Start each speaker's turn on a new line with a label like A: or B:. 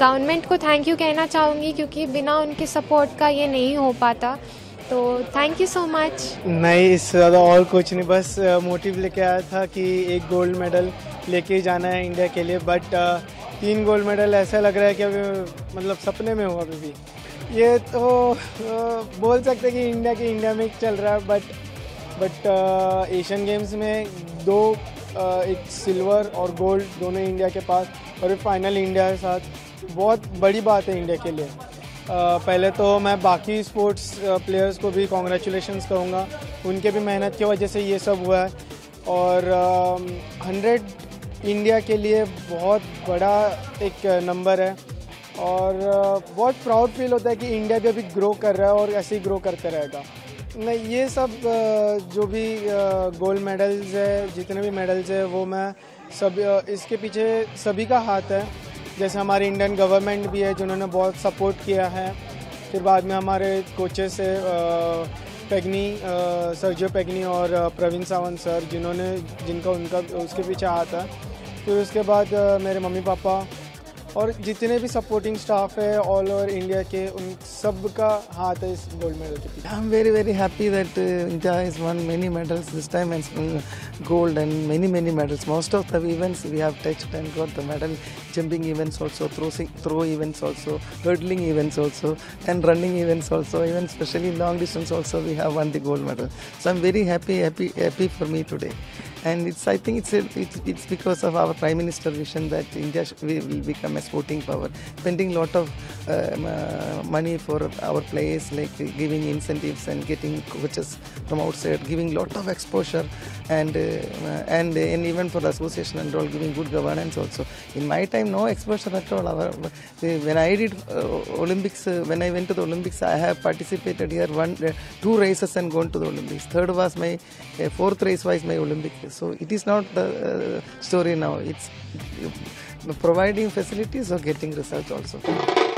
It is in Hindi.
A: गवर्नमेंट को थैंक यू कहना चाहूँगी क्योंकि बिना उनके सपोर्ट का ये नहीं हो पाता। तो थैंक यू सो मच
B: नहीं, इससे ज़्यादा और कुछ नहीं, बस मोटिव लेके आया था कि एक गोल्ड मेडल लेके जाना है इंडिया के लिए बट तीन गोल्ड मेडल ऐसा लग रहा है कि अभी मतलब सपने में हो अभी भी। ये तो बोल सकते कि इंडिया के इंडिया में चल रहा है बट बट एशियन गेम्स में दो एक सिल्वर और गोल्ड दोनों इंडिया के पास, और फाइनल इंडिया के साथ। बहुत बड़ी बात है इंडिया के लिए। पहले तो मैं बाकी स्पोर्ट्स प्लेयर्स को भी कॉन्ग्रेचुलेशंस करूँगा उनके भी मेहनत की वजह से ये सब हुआ है। और हंड्रेड इंडिया के लिए बहुत बड़ा एक नंबर है। और बहुत प्राउड फील होता है कि इंडिया भी अभी ग्रो कर रहा है और ऐसे ही ग्रो करते रहेगा। नहीं ये सब जो भी गोल्ड मेडल्स है, जितने भी मेडल्स है, वो मैं सब इसके पीछे सभी का हाथ है। जैसे हमारी इंडियन गवर्नमेंट भी है, जिन्होंने बहुत सपोर्ट किया है। फिर बाद में हमारे कोचेस है पेगनी सरजो पेगनी और प्रवीण सावंत सर जिन्होंने, जिनका उनका, उसके पीछे आता फिर उसके बाद मेरे मम्मी पापा और जितने भी सपोर्टिंग स्टाफ है ऑल ओवर इंडिया के, उन सब का हाथ है इस गोल्ड मेडल के
C: I am very very happy that India is won many medals this time and gold and many many medals most of the events we have touch and got the medal jumping events also throwing throw events also hurdling events also and running events also even specially long distance also we have won the gold medal so I am very happy happy happy for me today and it's I think it's, a, it's, it's because of our Prime Minister vision that India will become a sporting power, spending a lot of um, uh, money for our players, like giving incentives and getting coaches from outside, giving a lot of exposure, and uh, and and even for association and all, giving good governance also. In my time, no exposure at all. Our, when I did uh, Olympics, uh, when I went to the Olympics, I have participated here one, uh, two races and gone to the Olympics. Third was my uh, fourth race was my Olympics. So it is not the uh, story now. It's providing facilities or getting results also.